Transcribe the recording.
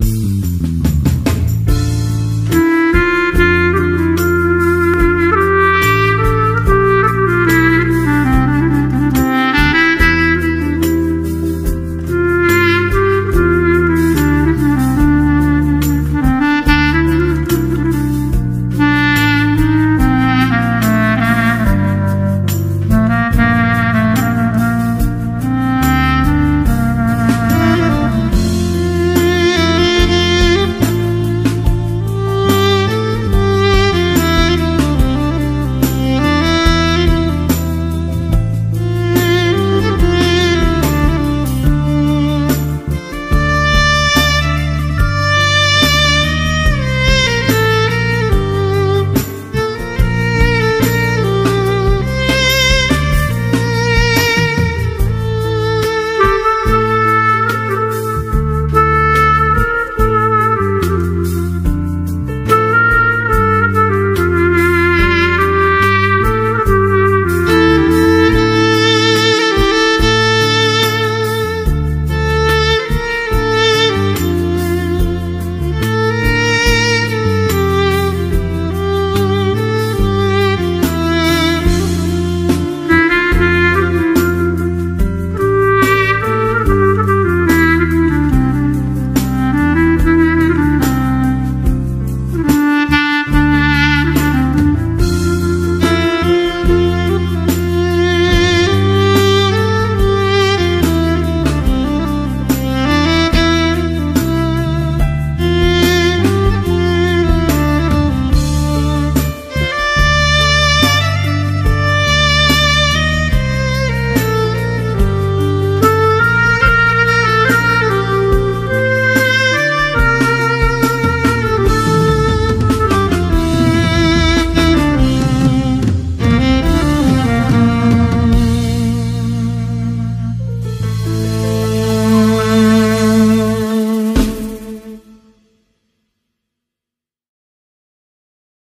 you